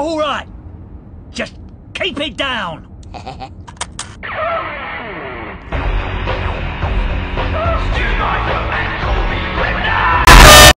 All right. Just keep it down.